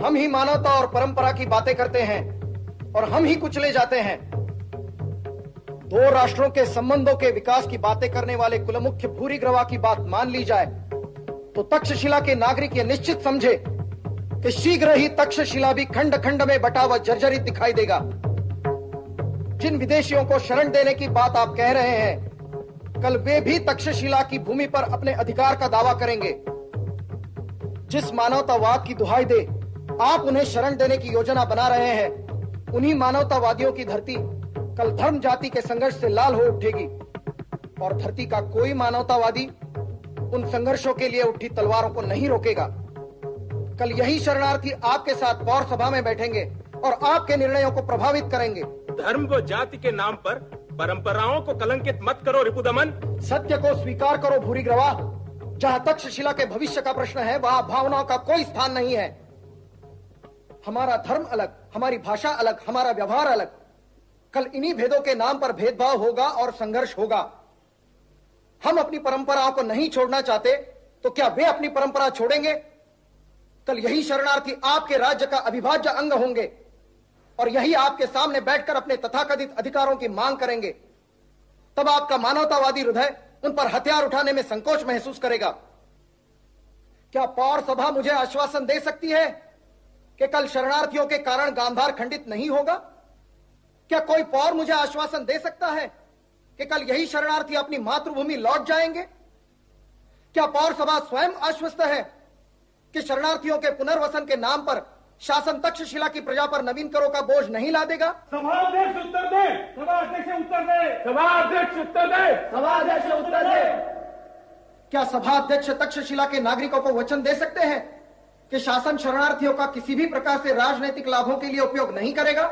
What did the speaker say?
हम ही मानवता और परंपरा की बातें करते हैं और हम ही कुचले जाते हैं। दो राष्ट्रों के संबंधों के विकास की बातें करने वाले कुलमुख्य भूरी ग्रवा की बात मान ली जाए तो तक्षशिला के नागरिक ये निश्चित समझे कि शीघ्र ही तक्षशिला भी खंड खंड में बटा व जर्जरित दिखाई देगा। जिन विदेशियों को शरण देने की बात आप कह रहे हैं, कल वे भी तक्षशिला की भूमि पर अपने अधिकार का दावा करेंगे। जिस मानवतावाद की दुहाई दे आप उन्हें शरण देने की योजना बना रहे हैं। उन्हीं मानवतावादियों की धरती कल धर्म जाति के संघर्ष से लाल हो उठेगी। और धरती का कोई मानवतावादी उन संघर्षों के लिए उठी तलवारों को नहीं रोकेगा। कल यही शरणार्थी आपके साथ पौर सभा में बैठेंगे और आपके निर्णयों को प्रभावित करेंगे। धर्म व जाति के नाम पर परंपराओं को कलंकित मत करो रिपुदमन। सत्य को स्वीकार करो भूरी ग्रवा जहाँ तक्षशिला के भविष्य का प्रश्न है वहाँ भावनाओं का कोई स्थान नहीं है। हमारा धर्म अलग, हमारी भाषा अलग, हमारा व्यवहार अलग। कल इन्हीं भेदों के नाम पर भेदभाव होगा और संघर्ष होगा। हम अपनी परंपराओं को नहीं छोड़ना चाहते तो क्या वे अपनी परंपरा छोड़ेंगे? कल यही शरणार्थी आपके राज्य का अविभाज्य अंग होंगे और यही आपके सामने बैठकर अपने तथाकथित अधिकारों की मांग करेंगे। तब आपका मानवतावादी हृदय उन पर हथियार उठाने में संकोच महसूस करेगा। क्या पौर सभा मुझे आश्वासन दे सकती है? कि कल शरणार्थियों के कारण गांधार खंडित नहीं होगा? क्या कोई पौर मुझे आश्वासन दे सकता है कि कल यही शरणार्थी अपनी मातृभूमि लौट जाएँगे? क्या पौर सभा स्वयं आश्वस्त है कि शरणार्थियों के पुनर्वसन के नाम पर शासन तक्षशिला की प्रजा पर नवीन करों का बोझ नहीं ला देगा सभाध्यक्ष उत्तर दे सभाध्यक्ष उत्तर दे सभाध्यक्ष उत्तर दे सभाध्यक्ष उत्तर दे। क्या सभा अध्यक्ष तक्षशिला के नागरिकों को वचन दे सकते हैं? कि शासन शरणार्थियों का किसी भी प्रकार से राजनीतिक लाभों के लिए उपयोग नहीं करेगा?